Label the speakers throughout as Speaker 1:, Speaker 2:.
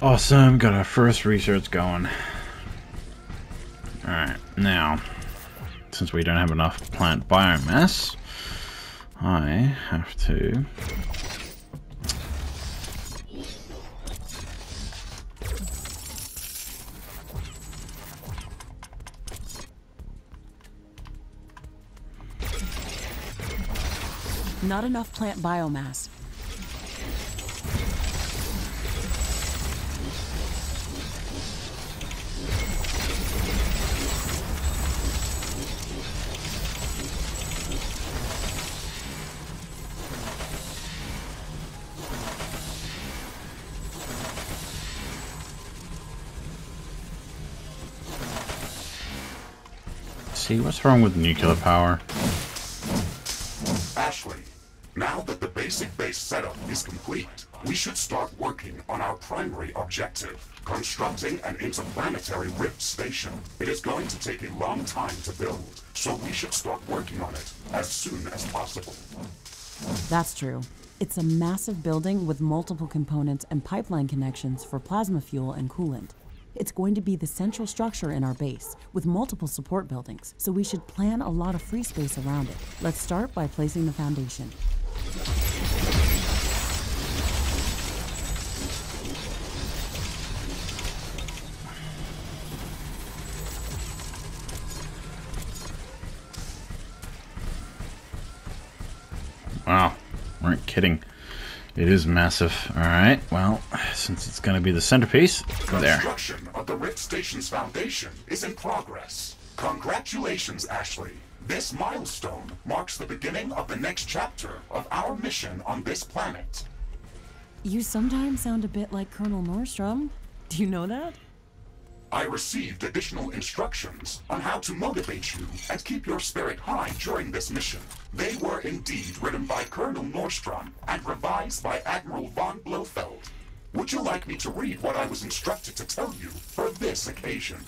Speaker 1: Awesome, got our first research going. Alright, now, since we don't have enough plant biomass, I have to
Speaker 2: Not enough plant biomass.
Speaker 1: See what's wrong with nuclear power.
Speaker 3: Ashley, now that the basic base setup is complete, we should start working on our primary objective, constructing an interplanetary rift station. It is going to take a long time to build, so we should start working on it as soon as possible.
Speaker 2: That's true. It's a massive building with multiple components and pipeline connections for plasma fuel and coolant. It's going to be the central structure in our base, with multiple support buildings, so we should plan a lot of free space around it. Let's start by placing the foundation.
Speaker 1: Wow, weren't kidding. It is massive. Alright, well, since it's going to be the centerpiece, there.
Speaker 3: Construction of the Rift Station's foundation is in progress. Congratulations, Ashley. This milestone marks the beginning of the next chapter of our mission on this planet.
Speaker 2: You sometimes sound a bit like Colonel Nordstrom. Do you know that?
Speaker 3: I received additional instructions on how to motivate you and keep your spirit high during this mission. They were indeed written by Colonel Nordstrom and revised by Admiral von Blofeld. Would you like me to read what I was instructed to tell you for this occasion?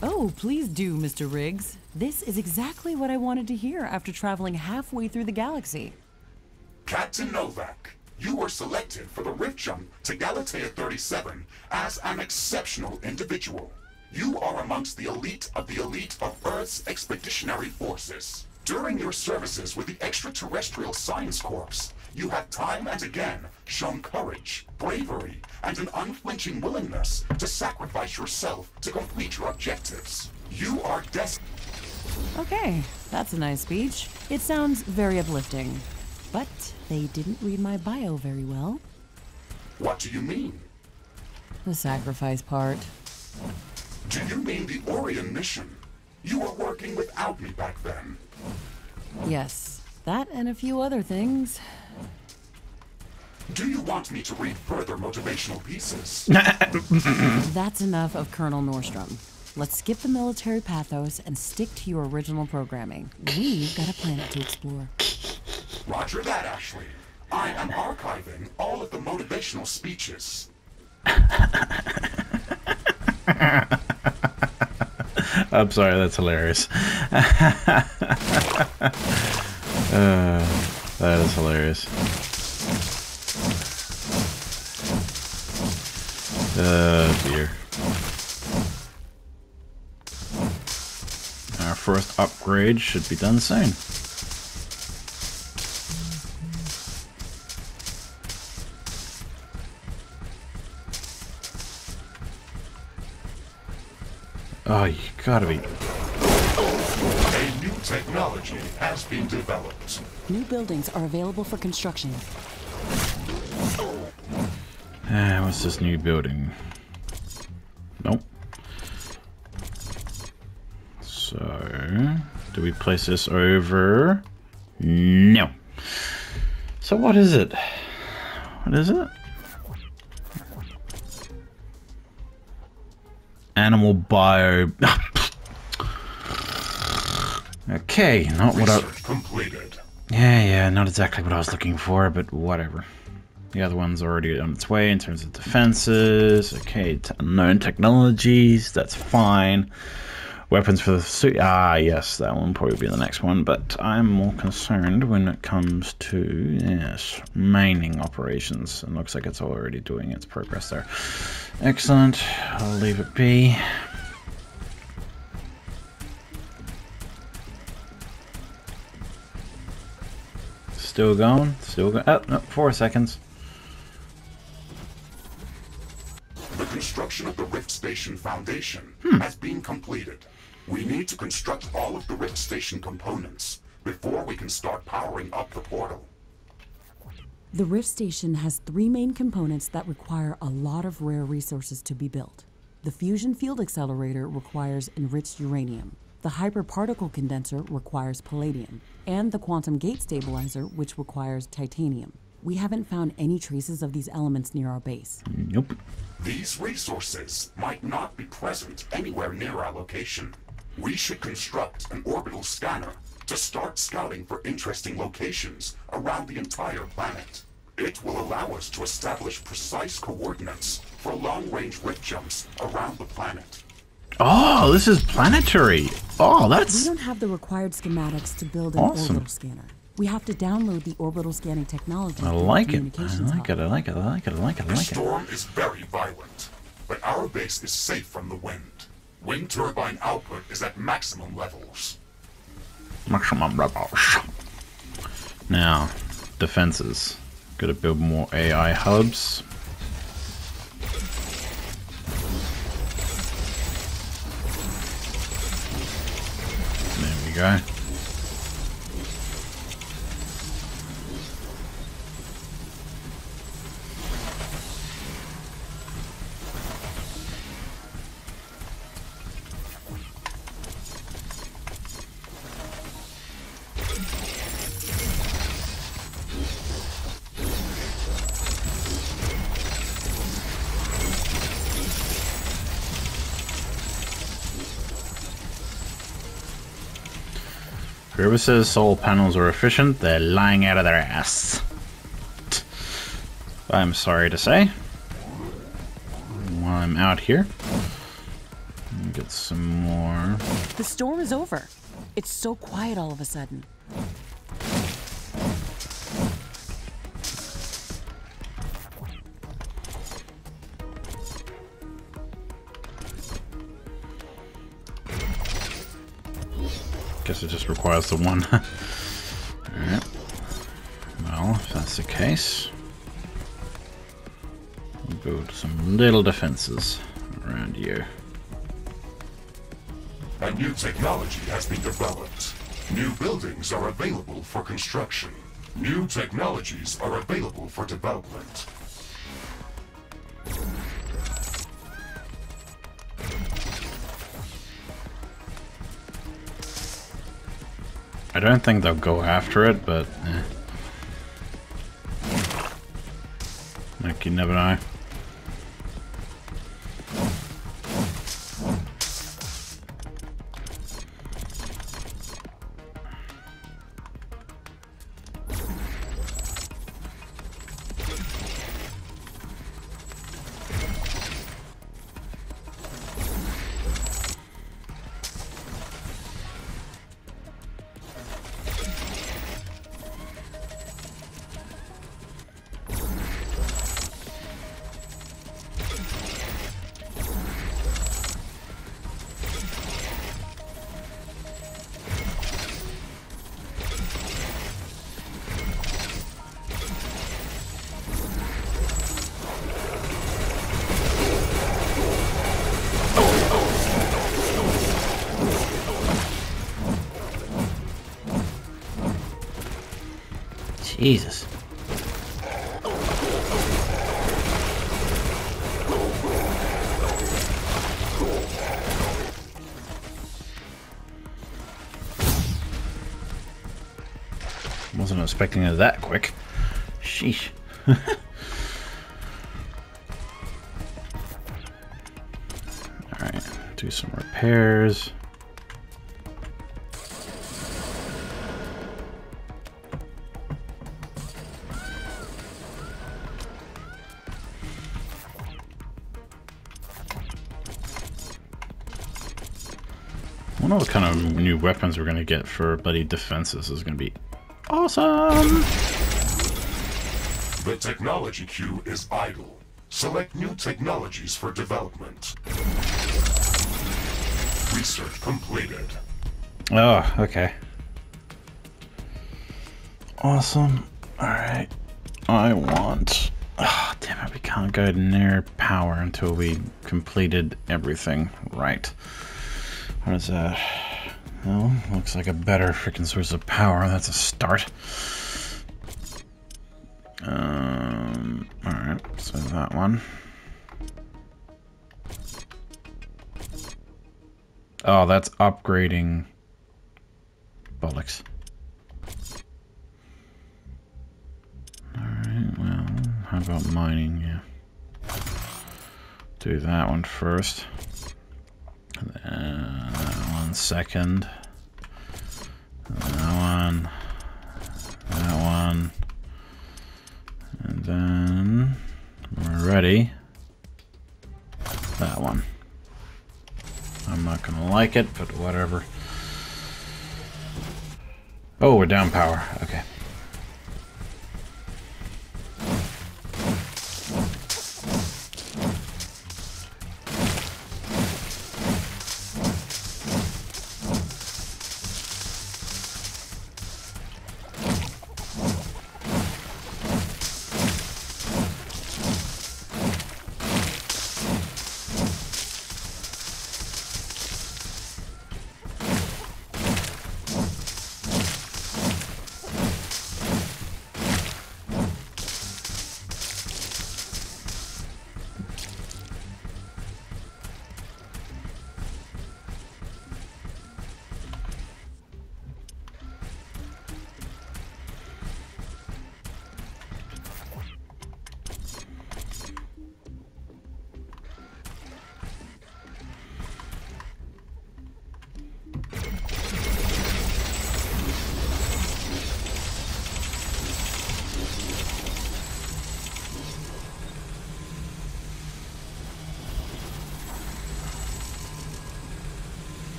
Speaker 2: Oh, please do, Mr. Riggs. This is exactly what I wanted to hear after traveling halfway through the galaxy.
Speaker 3: Captain Novak, you were selected for the rift jump to Galatea 37 as an exceptional individual. You are amongst the elite of the elite of Earth's expeditionary forces. During your services with the Extraterrestrial Science Corps, you have time and again shown courage, bravery, and an unflinching willingness to sacrifice yourself to complete your objectives. You are destined.
Speaker 2: Okay, that's a nice speech. It sounds very uplifting. But they didn't read my bio very well.
Speaker 3: What do you mean?
Speaker 2: The sacrifice part.
Speaker 3: Do you mean the Orion mission? You were working without me back then.
Speaker 2: Yes, that and a few other things.
Speaker 3: Do you want me to read further motivational pieces?
Speaker 2: That's enough of Colonel Nordstrom. Let's skip the military pathos and stick to your original programming. We've got a planet to explore.
Speaker 3: Roger that, Ashley. I am archiving all of the motivational speeches.
Speaker 1: I'm sorry, that's hilarious. uh, that is hilarious. Oh dear. First upgrade should be done soon. Oh, you gotta be.
Speaker 3: A new technology has been developed.
Speaker 2: New buildings are available for construction.
Speaker 1: Ah, what's this new building? Do we place this over? No. So what is it? What is it? Animal bio. okay, not what I.
Speaker 3: Completed.
Speaker 1: Yeah, yeah, not exactly what I was looking for, but whatever. The other one's already on its way in terms of defenses. Okay, unknown technologies, that's fine. Weapons for the suit. Ah, yes, that one will probably be the next one. But I'm more concerned when it comes to yes, mining operations. And looks like it's already doing its progress there. Excellent. I'll leave it be. Still going. Still going. Oh, no, four seconds.
Speaker 3: The construction of the Rift Station Foundation has been completed. We need to construct all of the Rift Station components before we can start powering up the portal.
Speaker 2: The Rift Station has three main components that require a lot of rare resources to be built. The Fusion Field Accelerator requires enriched uranium. The Hyperparticle Condenser requires palladium. And the Quantum Gate Stabilizer, which requires titanium. We haven't found any traces of these elements near our base.
Speaker 1: Nope.
Speaker 3: These resources might not be present anywhere near our location. We should construct an orbital scanner to start scouting for interesting locations around the entire planet. It will allow us to establish precise coordinates for long-range rift jumps around the planet.
Speaker 1: Oh, this is planetary. Oh, that's...
Speaker 2: We don't have the required schematics to build an
Speaker 1: Awesome.
Speaker 2: orbital scanner. We have to download the orbital scanning technology.
Speaker 1: I like it. I like it. I like it. I like it. I like it. I
Speaker 3: The
Speaker 1: like it.
Speaker 3: storm is very violent, but our base is safe from the wind. Wind turbine output is at maximum levels.
Speaker 1: Maximum levels. Now, defenses. Gotta build more AI hubs. There we go. Whoever says solar panels are efficient, they're lying out of their ass. I'm sorry to say. While I'm out here, get some more.
Speaker 2: The storm is over. It's so quiet all of a sudden.
Speaker 1: Requires the one. Alright. Well, if that's the case, we'll build some little defenses around you.
Speaker 3: A new technology has been developed. New buildings are available for construction. New technologies are available for development.
Speaker 1: I don't think they'll go after it, but eh. like you never know. Jesus. Wasn't expecting it that quick. Sheesh. Alright, do some repairs. Weapons we're gonna get for Buddy defenses is gonna be awesome.
Speaker 3: The technology queue is idle. Select new technologies for development. Research completed.
Speaker 1: Oh, okay. Awesome. Alright. I want... Oh, damn it, we can't go near power until we completed everything right. What is that? Well, looks like a better freaking source of power. That's a start. Um, alright, so that one. Oh, that's upgrading bollocks. Alright, well, how about mining? Yeah. Do that one first. then that one second. That one. That one. And then we're ready. That one. I'm not gonna like it, but whatever. Oh, we're down power. Okay.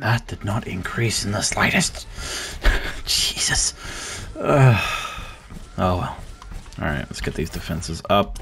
Speaker 1: That did not increase in the slightest. Jesus. Oh well. Alright, let's get these defenses up.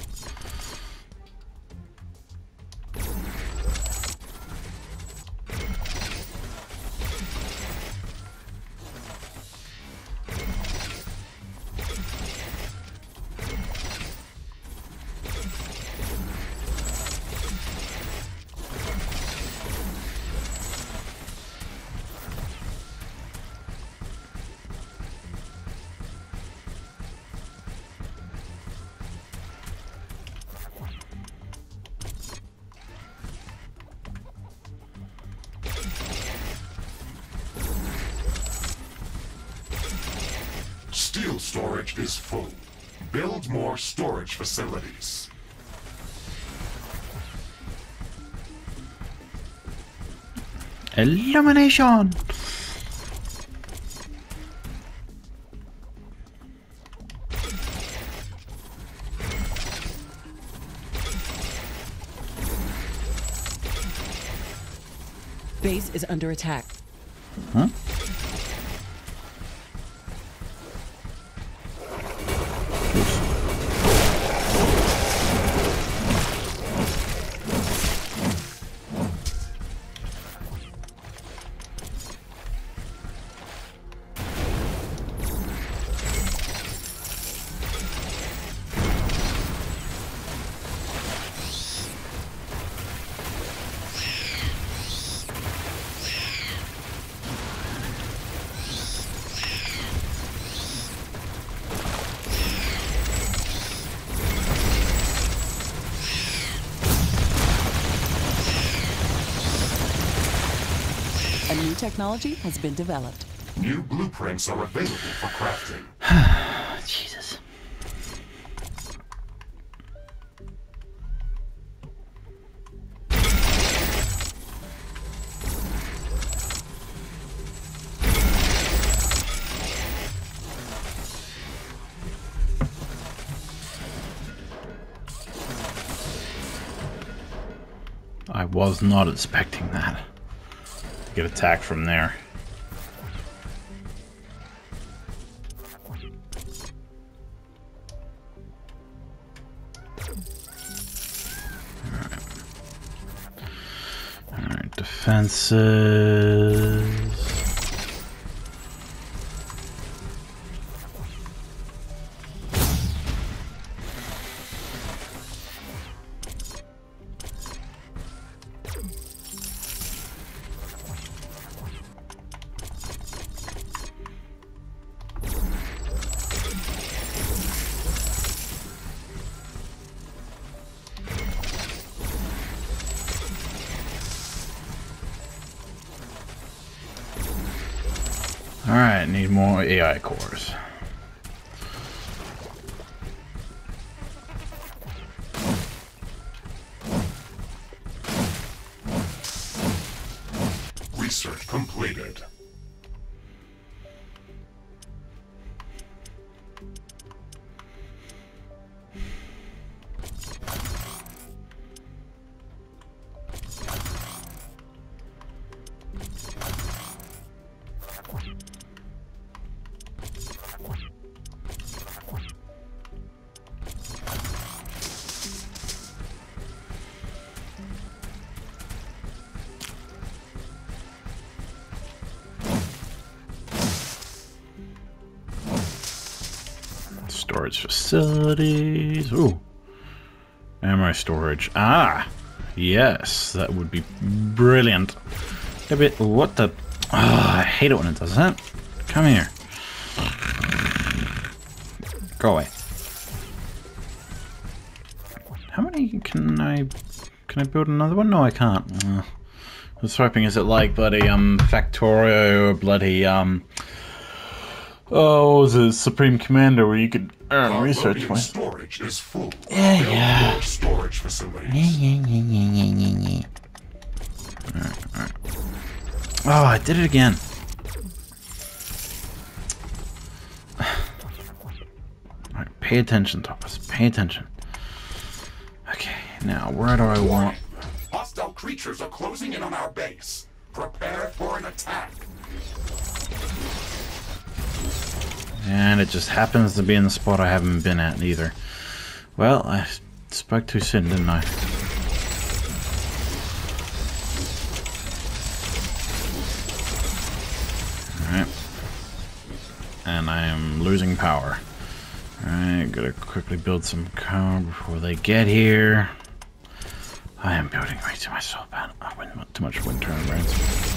Speaker 1: Illumination!
Speaker 2: Base is under attack. Technology has been developed.
Speaker 3: New blueprints are available for crafting.
Speaker 1: Jesus. I was not expecting that. Get attacked from there. Alright, defenses.
Speaker 3: Research completed.
Speaker 1: Storage facilities. Ooh. Ammo storage. Ah! Yes, that would be brilliant. A bit. What the? Ah, I hate it when it does that. Come here. Go away. How many can I? Can I build another one? No, I can't. Uh, I was hoping, is it like bloody um Factorio or bloody um oh what was it Supreme Commander where you could earn
Speaker 3: Our
Speaker 1: research points?
Speaker 3: storage is full.
Speaker 1: Yeah,
Speaker 3: Build
Speaker 1: yeah.
Speaker 3: more storage facilities.
Speaker 1: Oh, I did it again. Alright, pay attention, Thomas. Pay attention. Okay, now where do I want?
Speaker 3: Hostile creatures are closing in on our base. Prepare for an attack.
Speaker 1: And it just happens to be in the spot I haven't been at either. Well, I spoke too soon, didn't I? Alright. And I am losing power. Alright, gotta quickly build some power before they get here. I am building way too much soul pan. I win too much wind turbines.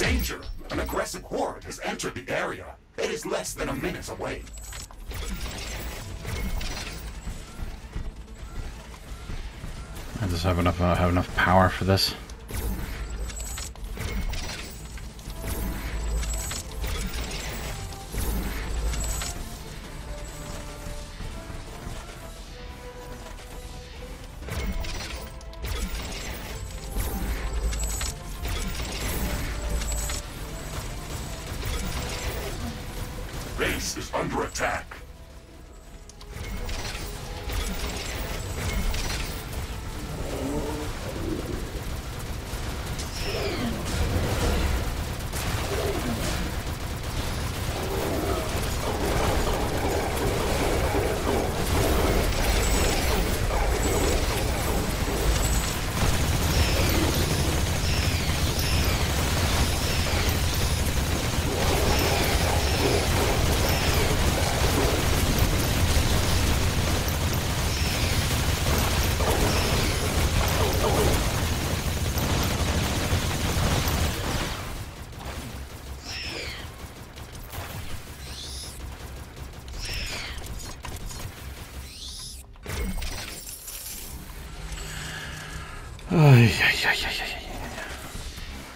Speaker 3: Danger! An aggressive horde has entered the area. It is less than a minute away.
Speaker 1: I just have enough uh, have enough power for this.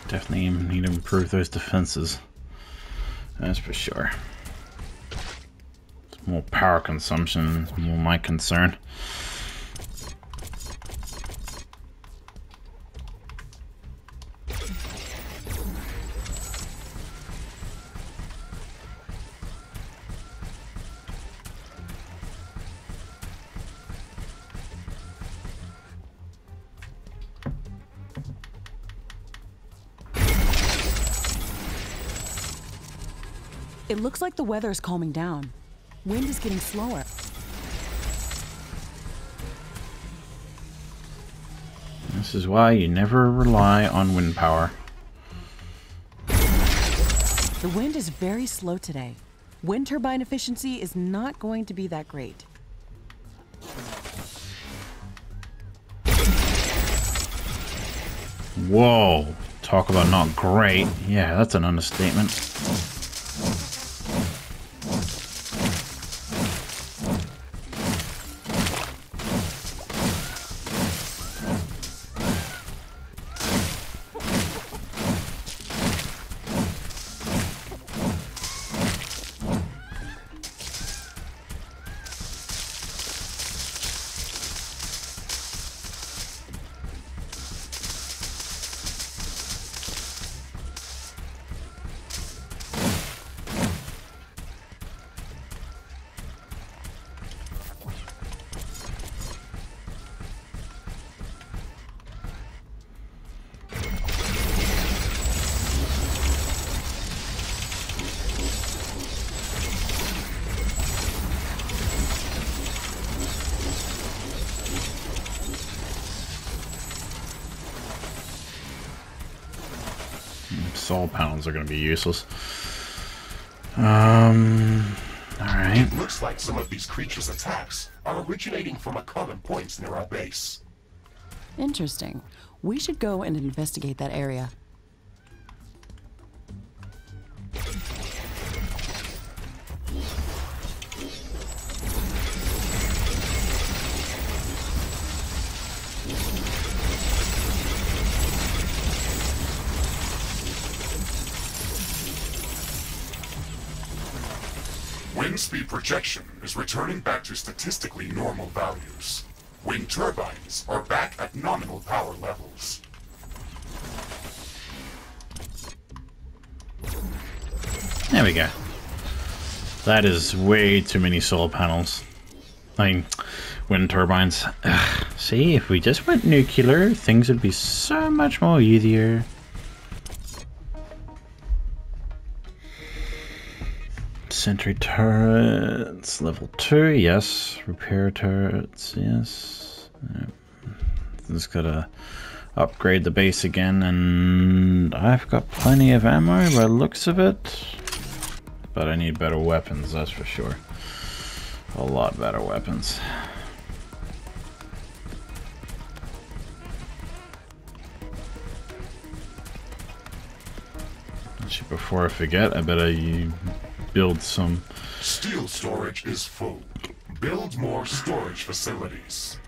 Speaker 1: Definitely need to improve those defenses. That's for sure. It's more power consumption, is more my concern.
Speaker 2: It looks like the weather is calming down. Wind is getting slower.
Speaker 1: This is why you never rely on wind power.
Speaker 2: The wind is very slow today. Wind turbine efficiency is not going to be that great.
Speaker 1: Whoa! Talk about not great. Yeah, that's an understatement. Soul are going to be useless. Um, alright.
Speaker 3: Looks like some of these creatures' attacks are originating from a common point near our base.
Speaker 2: Interesting. We should go and investigate that area.
Speaker 3: Wind speed projection is returning back to statistically normal values. Wind turbines are back at nominal power levels.
Speaker 1: There we go. That is way too many solar panels. I mean, wind turbines. Ugh. See, if we just went nuclear, things would be so much more easier. Sentry turrets, level 2, yes. Repair turrets, yes. Yep. Just gotta upgrade the base again, and I've got plenty of ammo by looks of it. But I need better weapons, that's for sure. A lot better weapons. Actually, before I forget, I better you build some
Speaker 3: Steel storage is full. Build more storage facilities.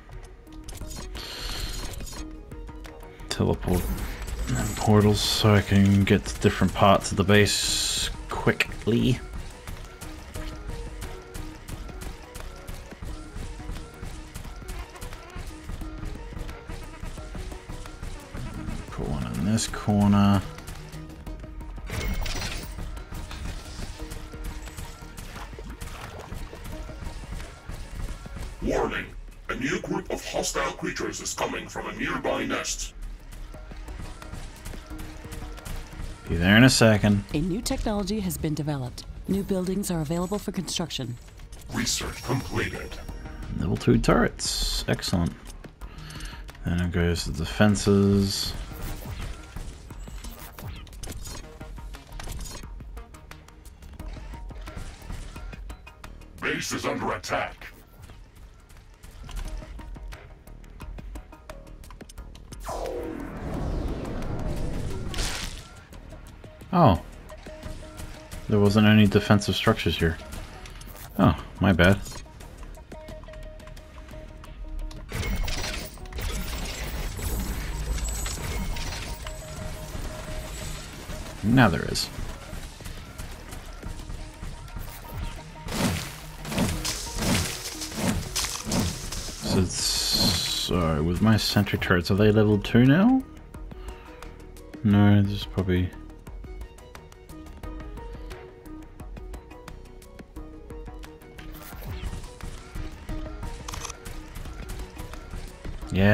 Speaker 1: teleport portals so I can get to different parts of the base quickly. Put one in this corner.
Speaker 3: Creatures is coming from a nearby nest.
Speaker 1: Be there in a second.
Speaker 2: A new technology has been developed. New buildings are available for construction.
Speaker 3: Research completed.
Speaker 1: Level 2 turrets. Excellent. Then it goes to defenses.
Speaker 3: Base
Speaker 1: wasn't any defensive structures here. Oh, my bad. Now there is. So. Sorry, with my sentry turrets, are they level 2 now? No, this is probably...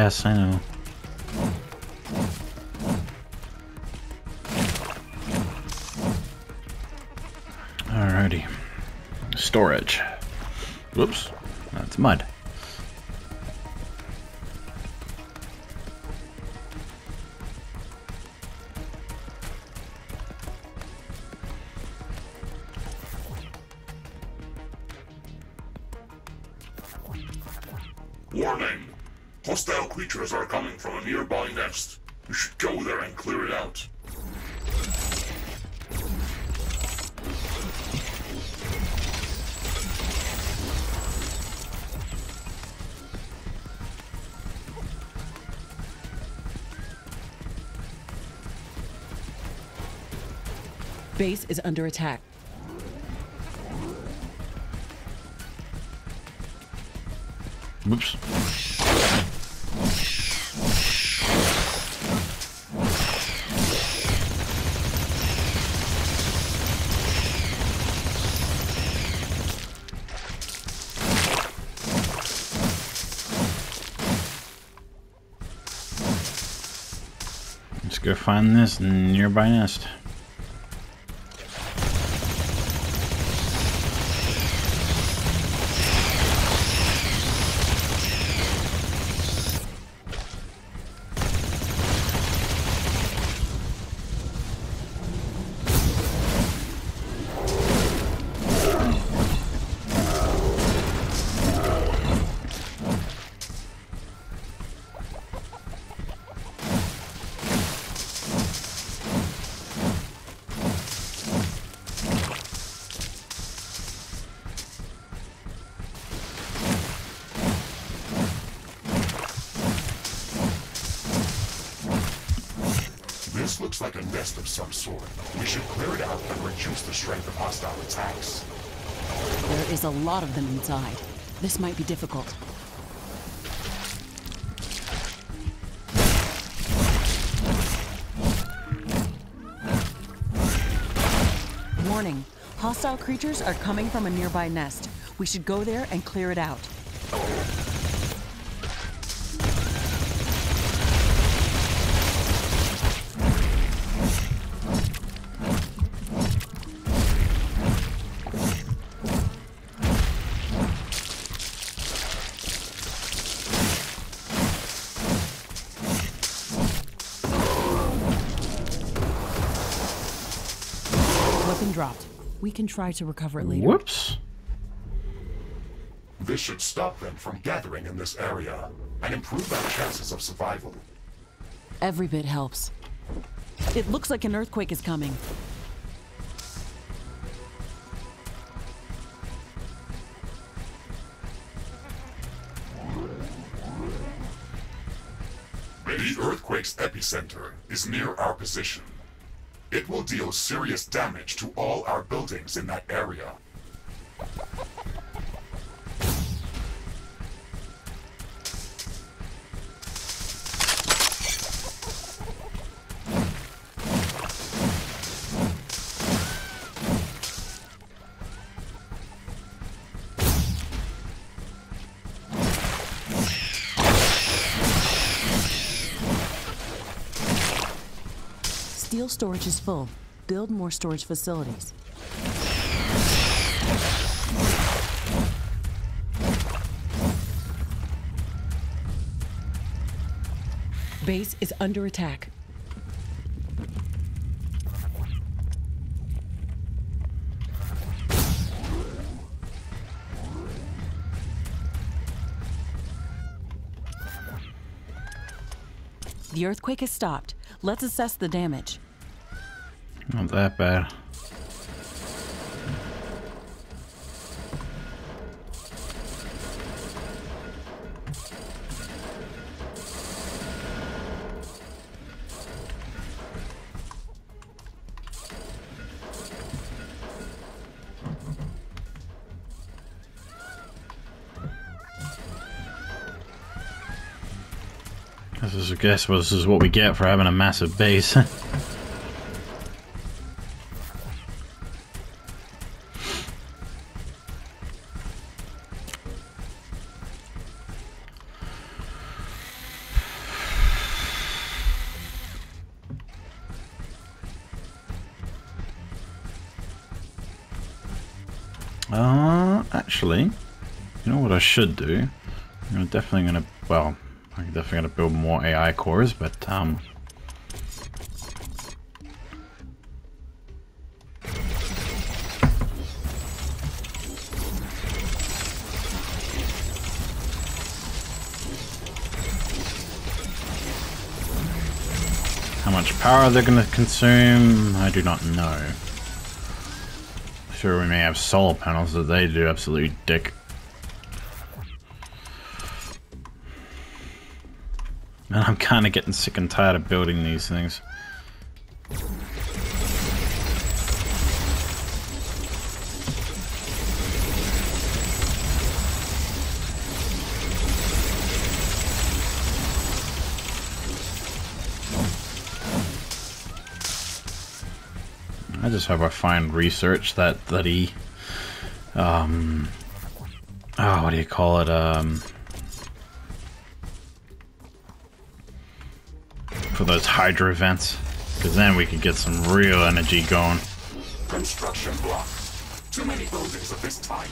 Speaker 1: Yes, I know. Alrighty. Storage. Whoops. That's mud.
Speaker 3: A nearby nest. You should go there and clear it out.
Speaker 2: Base is under attack.
Speaker 1: Whoops. Find this nearby nest.
Speaker 3: Looks like a nest of some sort. We should clear it out and reduce the strength of hostile attacks.
Speaker 2: There is a lot of them inside. This might be difficult. Warning. Hostile creatures are coming from a nearby nest. We should go there and clear it out. Can try to recover it later.
Speaker 1: Whoops.
Speaker 3: This should stop them from gathering in this area and improve our chances of survival.
Speaker 2: Every bit helps. It looks like an earthquake is coming.
Speaker 3: The earthquake's epicenter is near our position. It will deal serious damage to all our buildings in that area.
Speaker 2: Steel storage is full. Build more storage facilities. Base is under attack. The earthquake has stopped. Let's assess the damage.
Speaker 1: Not that bad. This is, I guess, this is what we get for having a massive base. Uh, actually, you know what I should do? I'm definitely gonna, well, I'm definitely gonna build more AI cores, but, um... How much power they're gonna consume, I do not know. Sure, we may have solar panels that they do absolutely dick. Kind of getting sick and tired of building these things. I just hope I find research that that he, um, oh, what do you call it, um, for those hydro vents, because then we could get some real energy going.
Speaker 3: Construction block. Too many buildings of this type.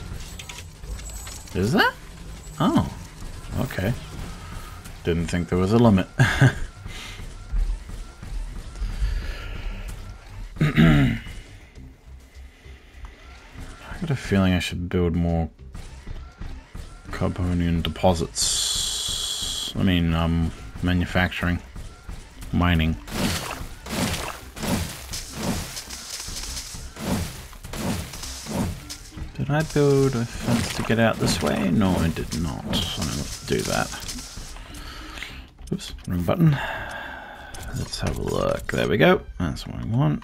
Speaker 1: Is that? Oh, okay. Didn't think there was a limit. I got a feeling I should build more carbonium deposits. I mean, um, manufacturing, mining. Did I build a fence to get out this way? No, I did not. So let's do that. Oops, wrong button. Let's have a look. There we go. That's what I want.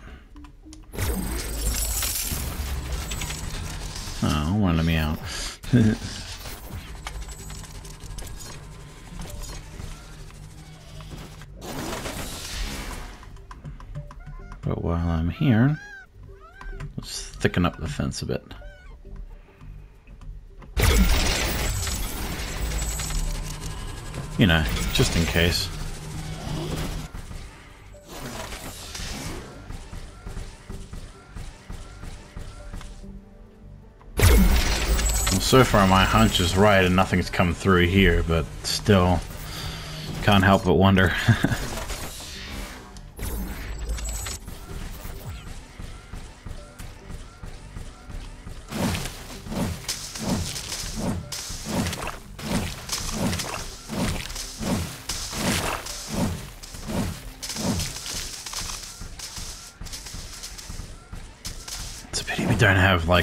Speaker 1: Oh, won't let me out. but while I'm here, let's thicken up the fence a bit. You know, just in case. Well, so far my hunch is right and nothing's come through here, but still can't help but wonder.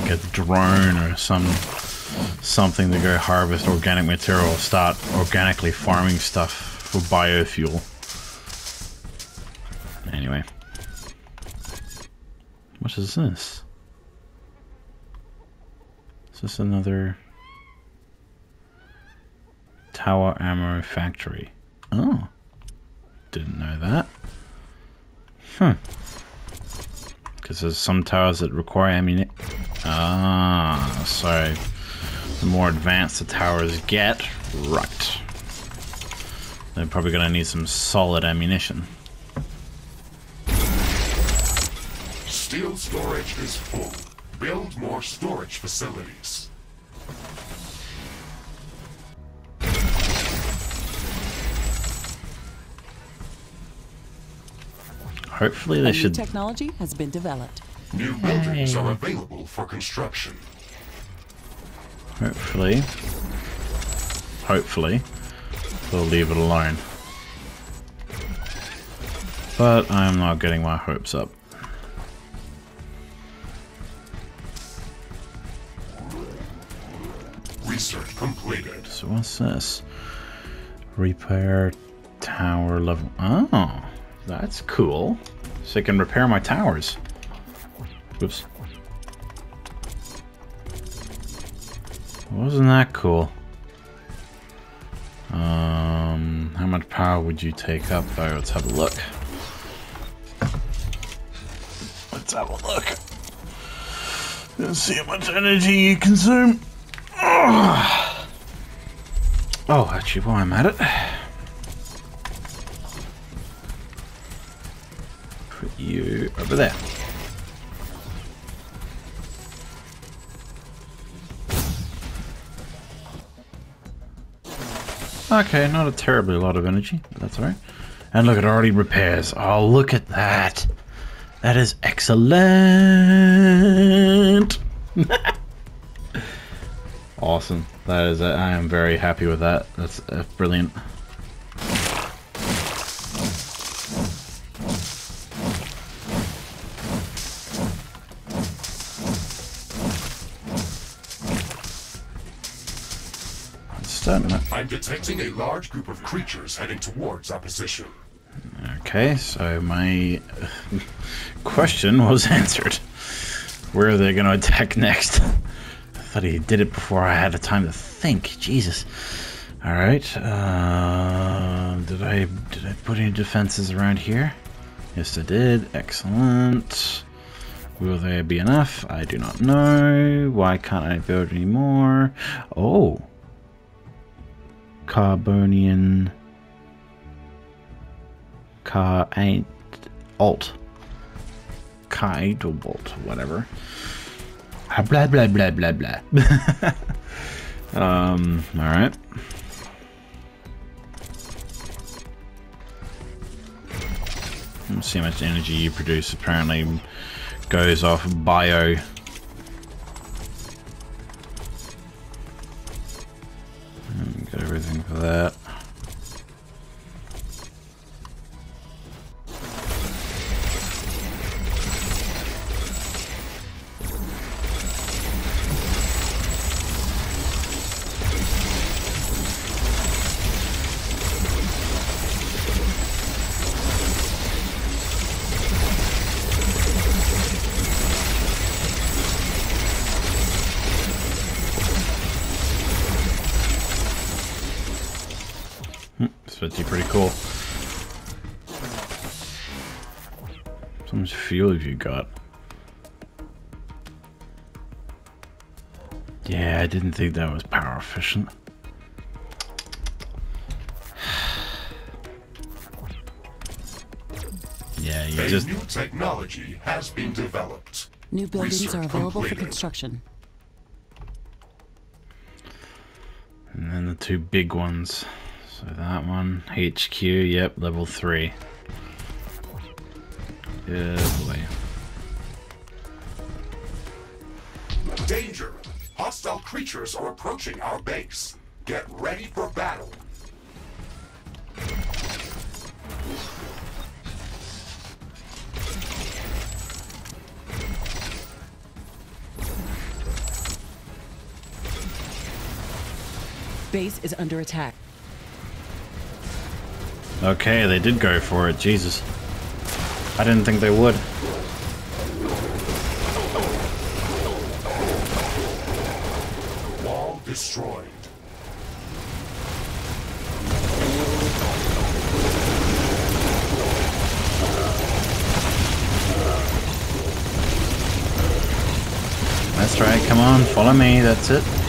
Speaker 1: like a drone or some something to go harvest organic material, start organically farming stuff for biofuel. Anyway. What is this? Is this another Tower Ammo Factory? Oh. Didn't know that. Hmm. Because there's some towers that require ammunition. Ah, so the more advanced the towers get, right. They're probably going to need some solid ammunition.
Speaker 3: Crystal storage is full. Build more storage facilities.
Speaker 1: Hopefully
Speaker 2: A
Speaker 1: they
Speaker 2: new
Speaker 1: should...
Speaker 2: technology has been developed.
Speaker 3: New buildings are available for construction.
Speaker 1: Hopefully... Hopefully, they'll leave it alone. But I'm not getting my hopes up.
Speaker 3: Research completed.
Speaker 1: So what's this? Repair tower level. Oh, that's cool. So I can repair my towers. Oops. Wasn't that cool? Um, how much power would you take up though? Let's have a look. Let's have a look. Let's see how much energy you consume. Oh, actually, while I'm at it, put you over there. Okay, not a terribly lot of energy, but that's alright. And look, it already repairs. Oh, look at that. That is excellent. awesome. That is, I am very happy with that. That's uh, brilliant.
Speaker 3: Detecting a large group of creatures heading towards our position.
Speaker 1: Okay, so my question was answered. Where are they going to attack next? I thought he did it before I had the time to think. Jesus. All right. Uh, did I did I put any defenses around here? Yes, I did. Excellent. Will there be enough? I do not know. Why can't I build any more? Oh. Carbonian. Car ain't alt. Bolt whatever. Ah, blah blah blah blah blah. Um all right let's see how much energy you produce. Apparently goes off bio Got everything for that. Actually pretty cool. How much fuel have you got? Yeah, I didn't think that was power efficient. Yeah, you
Speaker 3: A
Speaker 1: just
Speaker 3: new technology has been developed.
Speaker 2: New buildings
Speaker 3: Research
Speaker 2: are available for construction.
Speaker 1: and then the two big ones. So that one, HQ, yep, level three. Good boy.
Speaker 3: Danger! Hostile creatures are approaching our base. Get ready for battle.
Speaker 2: Base is under attack.
Speaker 1: Okay, they did go for it. Jesus. I didn't think they would.
Speaker 3: Wall destroyed.
Speaker 1: That's right. Come on, follow me. That's it.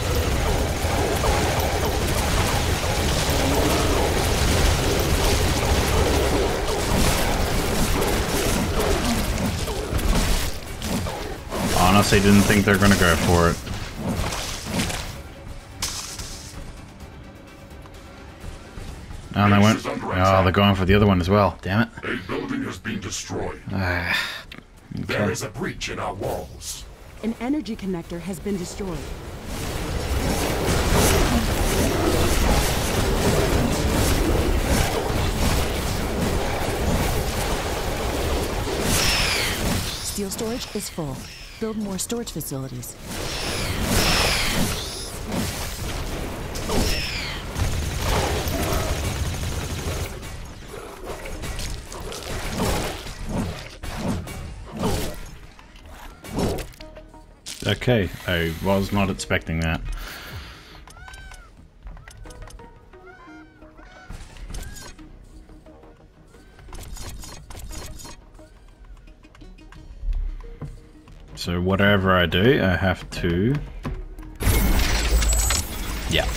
Speaker 1: Honestly didn't think they're gonna go for it. Oh, and they went. Oh, they're going for the other one as well. Damn it.
Speaker 3: A building has been destroyed.
Speaker 1: Ah,
Speaker 3: There is a breach in our walls.
Speaker 2: An energy connector has been destroyed. Steel storage is full. Build more storage facilities.
Speaker 1: Okay, I was not expecting that. So whatever I do, I have to... Yeah,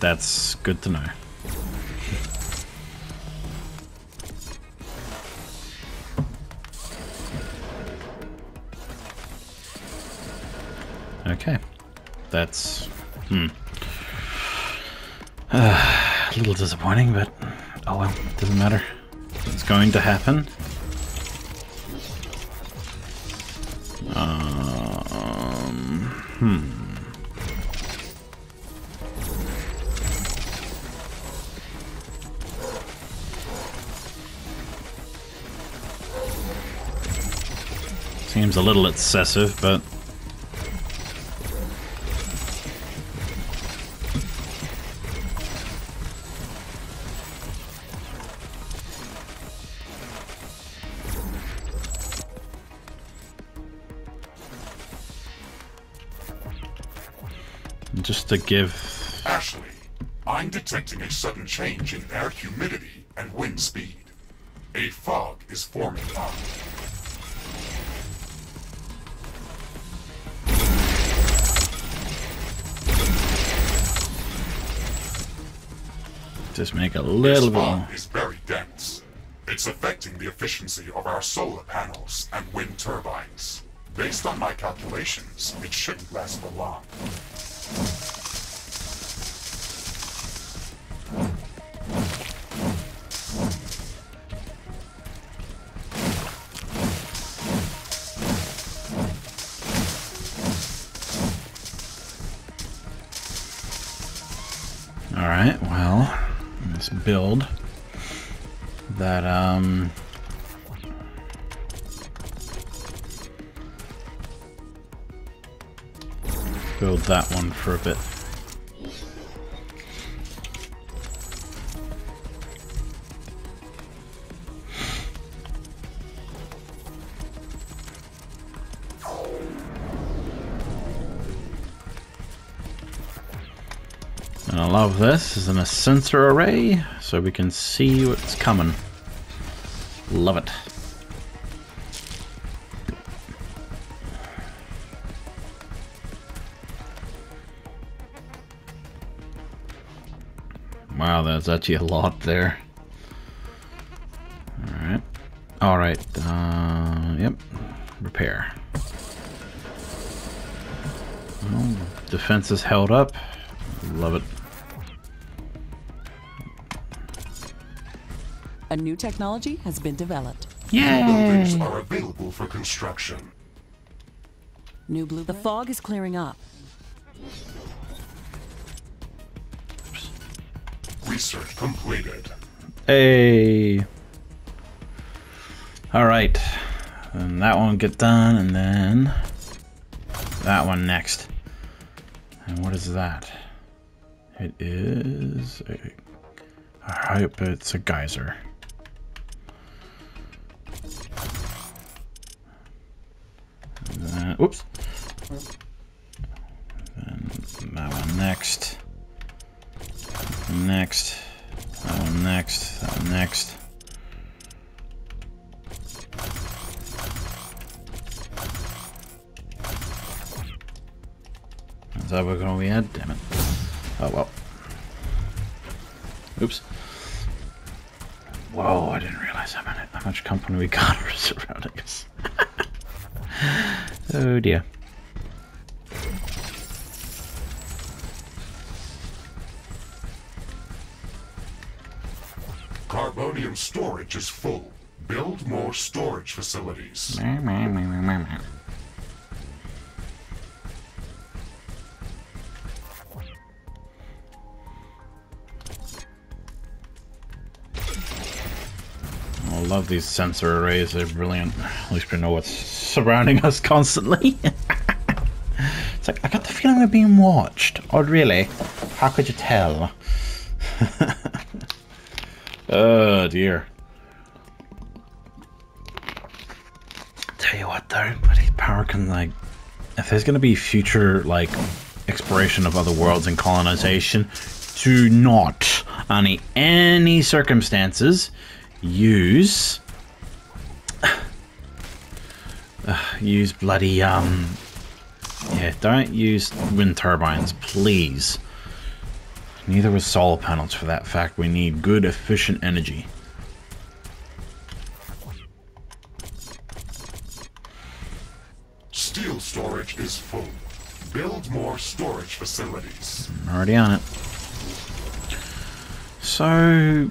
Speaker 1: that's good to know. Okay. That's... Hmm. a little disappointing, but... Oh well, doesn't matter. It's going to happen. Hmm. Seems a little excessive, but... to give...
Speaker 3: Ashley, I'm detecting a sudden change in air humidity and wind speed. A fog is forming up.
Speaker 1: Just make a
Speaker 3: This
Speaker 1: little bit
Speaker 3: fog
Speaker 1: more.
Speaker 3: is very dense. It's affecting the efficiency of our solar panels and wind turbines. Based on my calculations, it shouldn't last for long.
Speaker 1: For a bit. And I love this as in a sensor array, so we can see what's coming. Love it. Wow, that's actually a lot there. Alright. Alright, uh, yep. Repair. Well, defense is held up. Love it.
Speaker 2: A new technology has been developed.
Speaker 3: New buildings are available for construction.
Speaker 2: New blue. The fog is clearing up.
Speaker 3: Research completed.
Speaker 1: Hey. All right. And that one get done, and then that one next. And what is that? It is a. I hope it's a geyser. And then- Oops. Then that one next. Next. That one next. That one next. Is that what we had? Damn it. Oh well. Oops. Whoa, I didn't realize how much company we got surrounding us. oh dear.
Speaker 3: Carbonium storage is full. Build more storage facilities.
Speaker 1: I love these sensor arrays, they're brilliant. At least we know what's surrounding us constantly. it's like, I got the feeling we're being watched. Oh, really? How could you tell? oh, dear. Tell you what, though, bloody power can, like... If there's gonna be future, like, exploration of other worlds and colonization, do not, under any circumstances, use uh, use bloody um yeah don't use wind turbines please neither with solar panels for that fact we need good efficient energy
Speaker 3: Steel storage is full. Build more storage facilities.
Speaker 1: I'm already on it so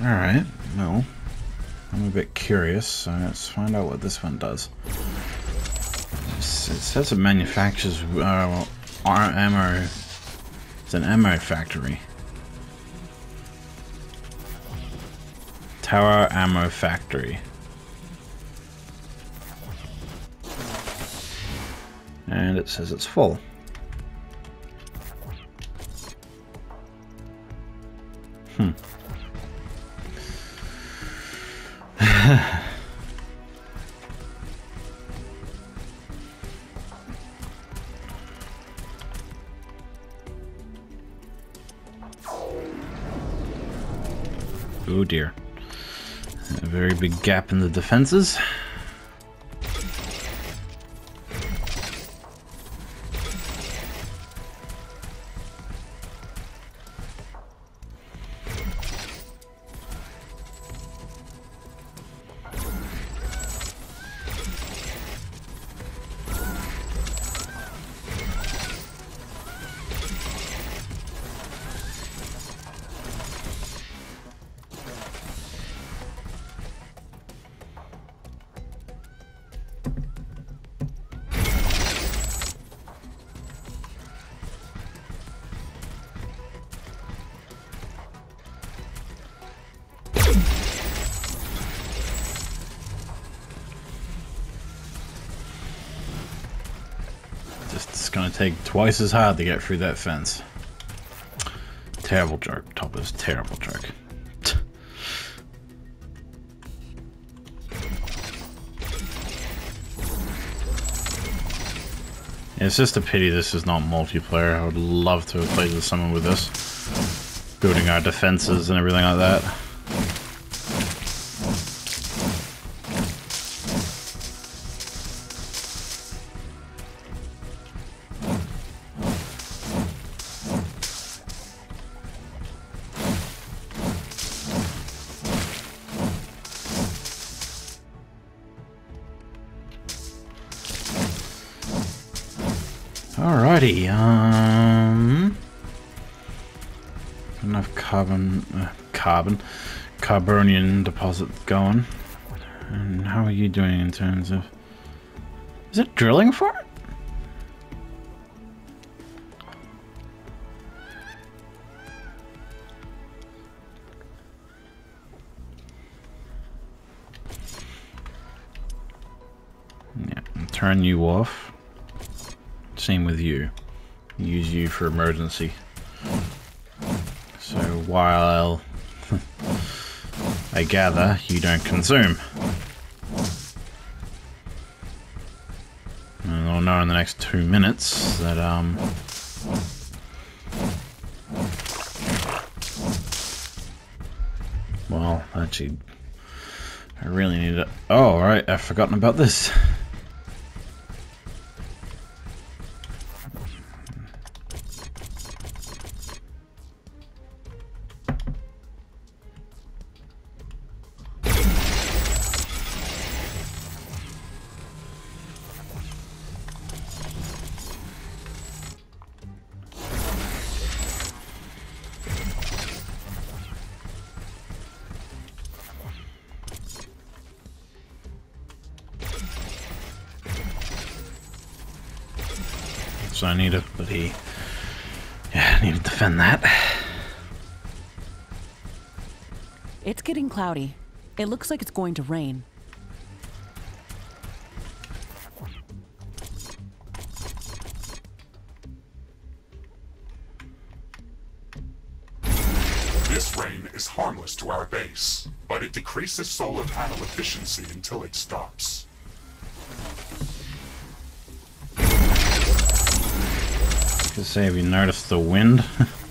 Speaker 1: Alright, well, I'm a bit curious, so let's find out what this one does. It says it manufactures uh, ammo. An ammo factory. Tower Ammo Factory. And it says it's full. Hmm. oh dear. A very big gap in the defenses. Take twice as hard to get through that fence. Terrible joke. Top is terrible joke. It's just a pity this is not multiplayer. I would love to have played with someone with this. Building our defenses and everything like that. Deposit going. And how are you doing in terms of... Is it drilling for it? Yeah, turn you off. Same with you. Use you for emergency. So while I gather, you don't consume. And I'll know in the next two minutes that, um... Well, actually... I really need to... Oh, right, I've forgotten about this.
Speaker 2: It looks like it's going to rain.
Speaker 3: This rain is harmless to our base, but it decreases solar panel efficiency until it stops.
Speaker 1: To say, have you noticed the wind?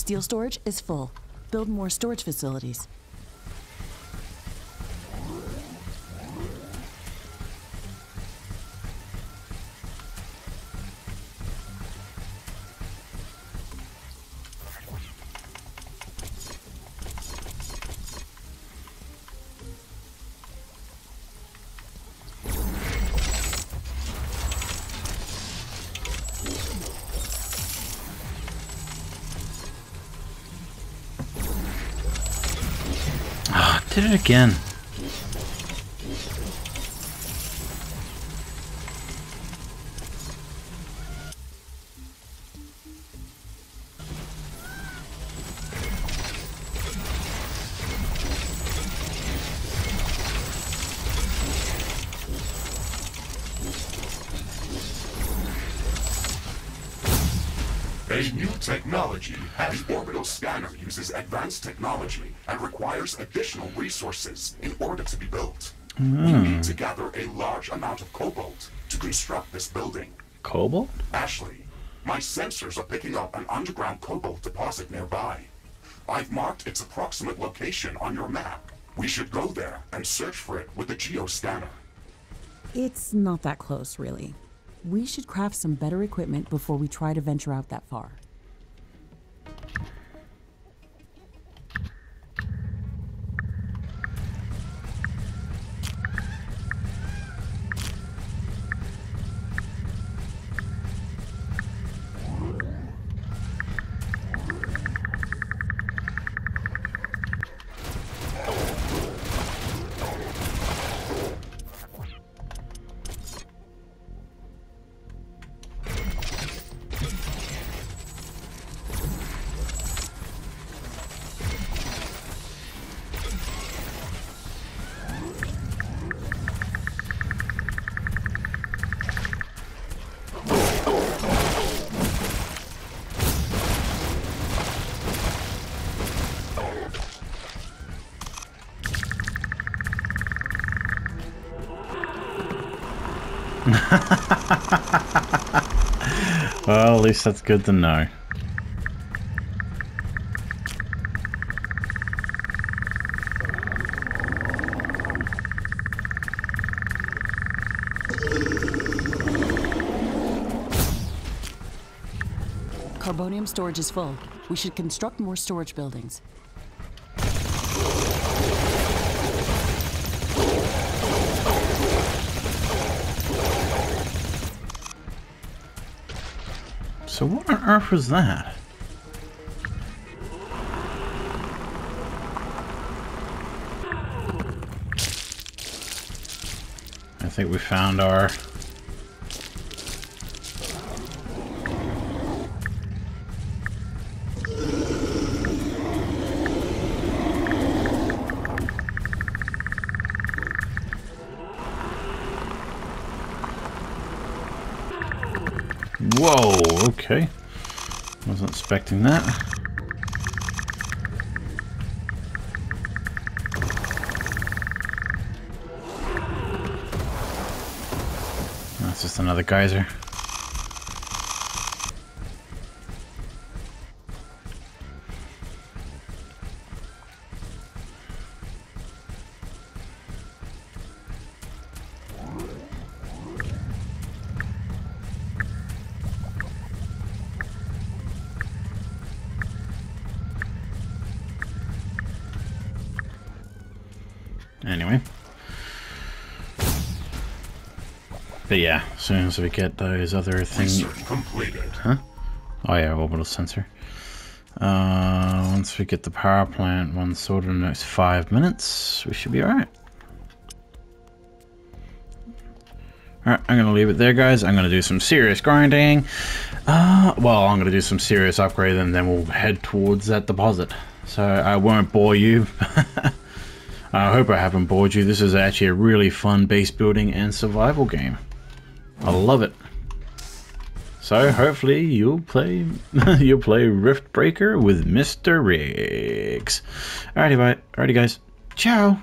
Speaker 2: Steel storage is full. Build more storage facilities.
Speaker 1: It again.
Speaker 3: A new technology, the orbital scanner uses advanced technology resources in order to be built. We hmm. need to gather a large amount of cobalt to construct this building.
Speaker 1: Cobalt?
Speaker 3: Ashley, my sensors are picking up an underground cobalt deposit nearby. I've marked its approximate location on your map. We should go there and search for it with the geoscanner.
Speaker 2: It's not that close, really. We should craft some better equipment before we try to venture out that far.
Speaker 1: Well, at least that's good to know.
Speaker 2: Carbonium storage is full. We should construct more storage buildings.
Speaker 1: On earth was that? I think we found our... Whoa, okay. Wasn't expecting that. That's just another geyser. We get those other things... Huh? Oh yeah, orbital sensor. Uh, once we get the power plant one sorted in the next five minutes, we should be alright. Alright, I'm gonna leave it there, guys. I'm gonna do some serious grinding. Uh, well, I'm gonna do some serious upgrade and then we'll head towards that deposit. So I won't bore you. I hope I haven't bored you. This is actually a really fun base building and survival game. I love it. So hopefully you'll play you'll play Rift Breaker with Mr. Riggs. Alrighty, bye. Alrighty guys. Ciao.